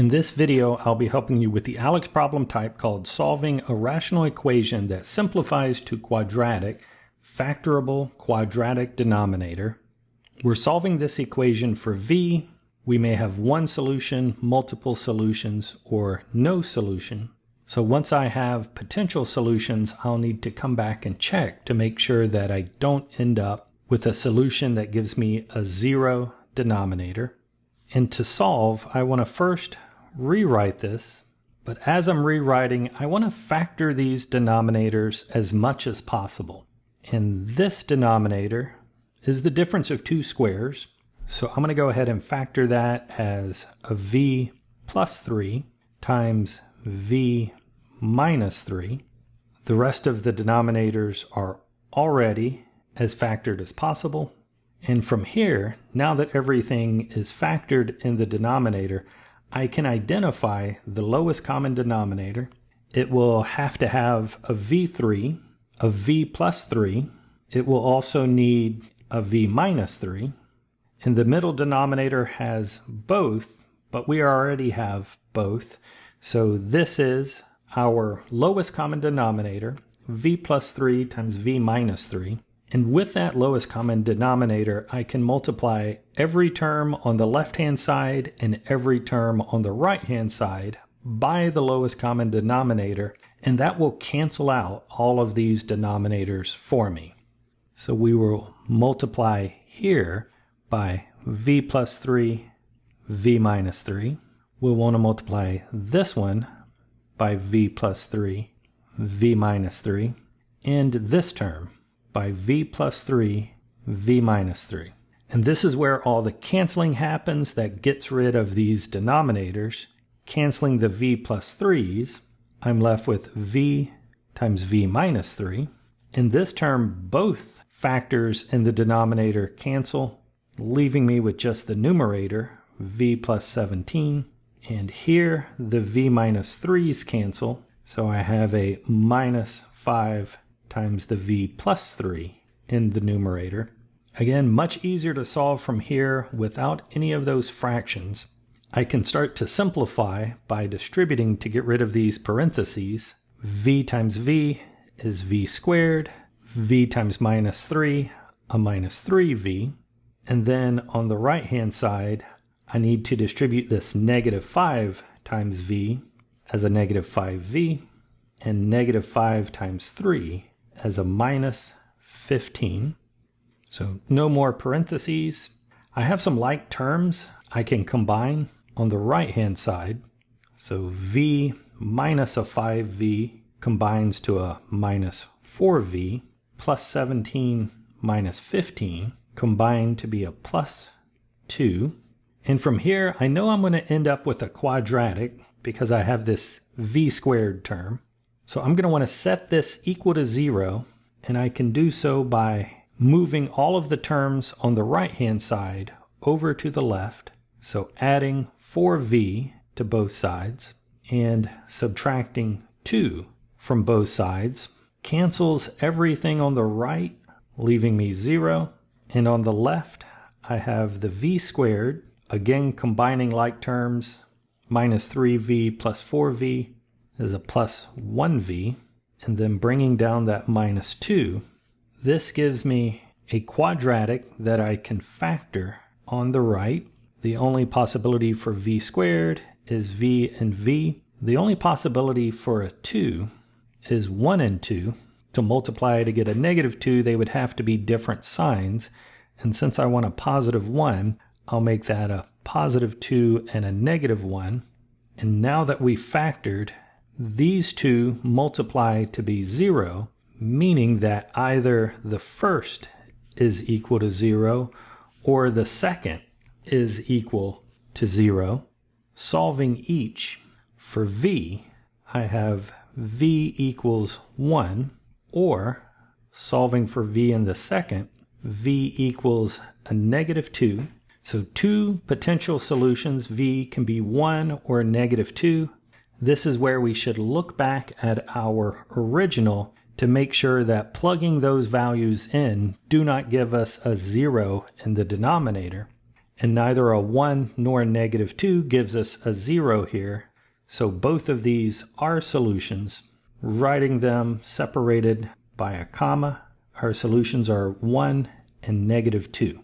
In this video, I'll be helping you with the ALEKS problem type called solving a rational equation that simplifies to quadratic, factorable quadratic denominator. We're solving this equation for v. We may have one solution, multiple solutions, or no solution. So once I have potential solutions, I'll need to come back and check to make sure that I don't end up with a solution that gives me a zero denominator. And to solve, I want to first rewrite this, but as I'm rewriting, I want to factor these denominators as much as possible. And this denominator is the difference of two squares. So I'm going to go ahead and factor that as a v plus 3 times v minus 3. The rest of the denominators are already as factored as possible. And from here, now that everything is factored in the denominator, I can identify the lowest common denominator. It will have to have a V3, a V plus 3. It will also need a V minus 3. And the middle denominator has both, but we already have both. So this is our lowest common denominator, V plus 3 times V minus 3. And with that lowest common denominator, I can multiply every term on the left-hand side and every term on the right-hand side by the lowest common denominator, and that will cancel out all of these denominators for me. So we will multiply here by v plus 3, v minus 3. We'll want to multiply this one by v plus 3, v minus 3, and this term by v plus 3, v minus 3. And this is where all the canceling happens that gets rid of these denominators. Canceling the v plus 3's, I'm left with v times v minus 3. In this term, both factors in the denominator cancel, leaving me with just the numerator, v plus 17. And here, the v minus 3's cancel, so I have a minus 5 times the v plus 3 in the numerator. Again, much easier to solve from here without any of those fractions. I can start to simplify by distributing to get rid of these parentheses. v times v is v squared, v times minus 3, a minus 3v. And then on the right hand side, I need to distribute this negative 5 times v as a negative 5v, and negative 5 times 3 as a minus 15. So no more parentheses. I have some like terms I can combine on the right hand side. So v minus a 5v combines to a minus 4v plus 17 minus 15 combined to be a plus 2. And from here, I know I'm going to end up with a quadratic because I have this v squared term. So I'm going to want to set this equal to zero, and I can do so by moving all of the terms on the right hand side over to the left. So adding 4v to both sides and subtracting 2 from both sides cancels everything on the right, leaving me 0. And on the left, I have the v squared, again combining like terms, minus 3v plus 4v is a plus 1v, and then bringing down that minus 2, this gives me a quadratic that I can factor on the right. The only possibility for v squared is v and v. The only possibility for a 2 is 1 and 2. To multiply to get a negative 2, they would have to be different signs. And since I want a positive 1, I'll make that a positive 2 and a negative 1. And now that we factored, these two multiply to be zero, meaning that either the first is equal to zero or the second is equal to zero. Solving each for v, I have v equals 1, or solving for v in the second, v equals a negative 2. So two potential solutions, v can be 1 or negative 2. This is where we should look back at our original to make sure that plugging those values in do not give us a zero in the denominator. And neither a 1 nor a negative 2 gives us a 0 here. So both of these are solutions. Writing them separated by a comma, our solutions are 1 and negative 2.